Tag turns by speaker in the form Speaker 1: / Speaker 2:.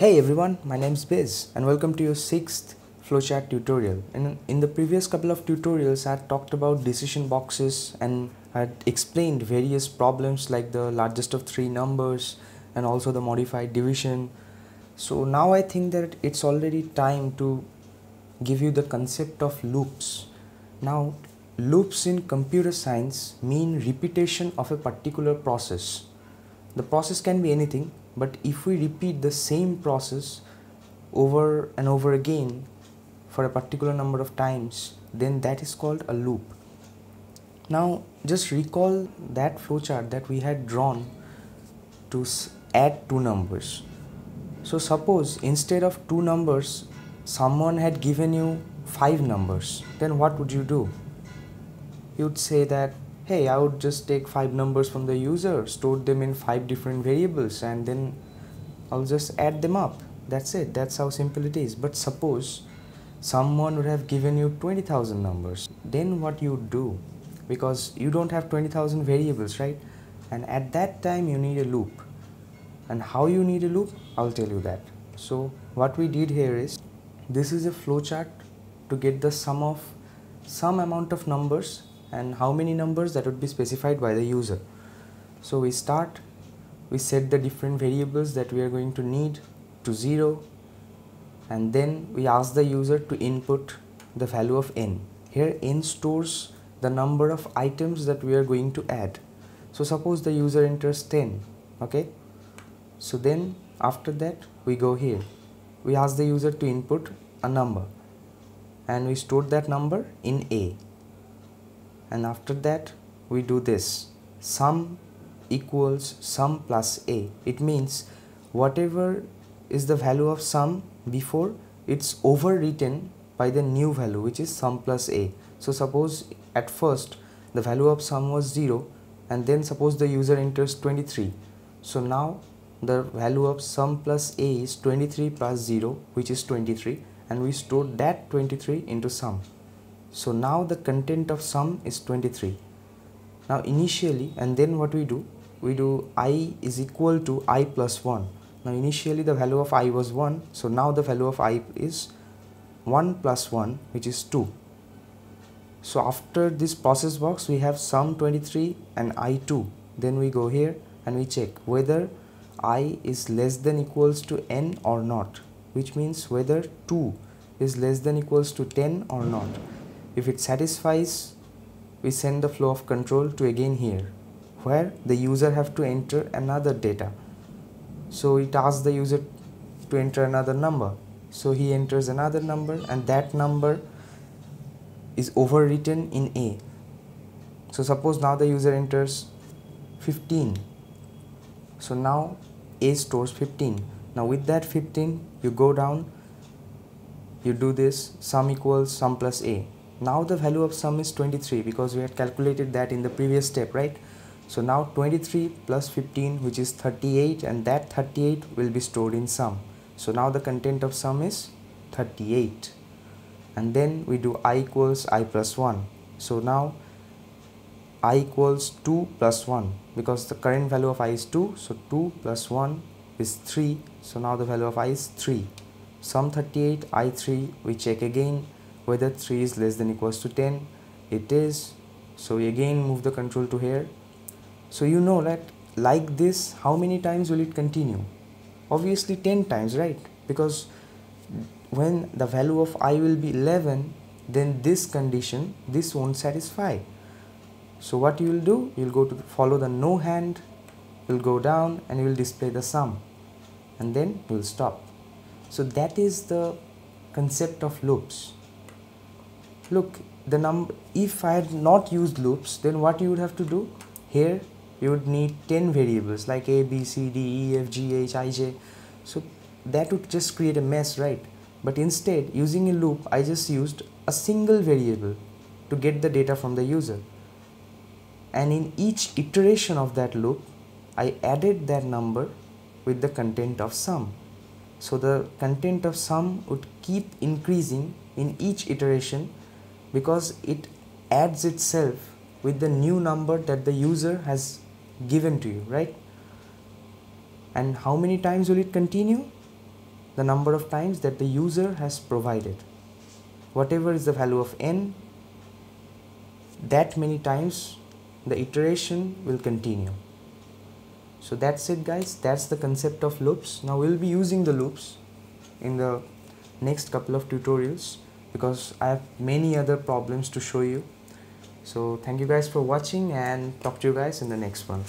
Speaker 1: Hey everyone, my name is Biz and welcome to your sixth flowchart tutorial. In, in the previous couple of tutorials, I talked about decision boxes and I explained various problems like the largest of three numbers and also the modified division. So now I think that it's already time to give you the concept of loops. Now, loops in computer science mean repetition of a particular process. The process can be anything but if we repeat the same process over and over again for a particular number of times then that is called a loop. Now just recall that flowchart that we had drawn to add two numbers. So suppose instead of two numbers someone had given you five numbers then what would you do? You'd say that hey i would just take five numbers from the user store them in five different variables and then i'll just add them up. That's it. That's how simple it is. But suppose someone would have given you 20000 numbers. Then what you do? Because you don't have 20000 variables right? And at that time you need a loop. And how you need a loop? I'll tell you that. So what we did here is this is a flowchart to get the sum of some amount of numbers and how many numbers that would be specified by the user. So we start, we set the different variables that we are going to need to 0 and then we ask the user to input the value of n. Here n stores the number of items that we are going to add. So suppose the user enters 10, okay? So then after that we go here. We ask the user to input a number and we store that number in A and after that we do this. Sum equals sum plus a. It means whatever is the value of sum before it's overwritten by the new value which is sum plus a. So suppose at first the value of sum was 0 and then suppose the user enters 23 so now the value of sum plus a is 23 plus 0 which is 23 and we store that 23 into sum so now the content of sum is 23 now initially and then what we do? We do i is equal to i plus 1 now initially the value of i was 1 so now the value of i is 1 plus 1 which is 2 so after this process box we have sum 23 and i2 then we go here and we check whether i is less than equals to n or not which means whether 2 is less than equals to 10 or not if it satisfies, we send the flow of control to again here, where the user have to enter another data. So it asks the user to enter another number. So he enters another number and that number is overwritten in A. So suppose now the user enters 15. So now A stores 15. Now with that 15 you go down you do this sum equals sum plus A now the value of sum is 23 because we had calculated that in the previous step right? So now 23 plus 15 which is 38 and that 38 will be stored in sum. So now the content of sum is 38 and then we do i equals i plus 1 so now i equals 2 plus 1 because the current value of i is 2 so 2 plus 1 is 3 so now the value of i is 3 sum 38 i3 we check again whether 3 is less than equals to 10 it is. So we again move the control to here. So you know that like this how many times will it continue? Obviously 10 times right? Because when the value of i will be 11 then this condition this won't satisfy. So what you will do? You'll go to follow the no hand you'll go down and you will display the sum. And then you'll stop. So that is the concept of loops look the number if I had not used loops then what you would have to do? Here you would need 10 variables like a b c d e f g h i j. So that would just create a mess right? But instead using a loop I just used a single variable to get the data from the user. And in each iteration of that loop I added that number with the content of sum. So the content of sum would keep increasing in each iteration because it adds itself with the new number that the user has given to you right? And how many times will it continue? The number of times that the user has provided. Whatever is the value of n that many times the iteration will continue. So that's it guys. That's the concept of loops. Now we'll be using the loops in the next couple of tutorials because I have many other problems to show you. So thank you guys for watching and talk to you guys in the next one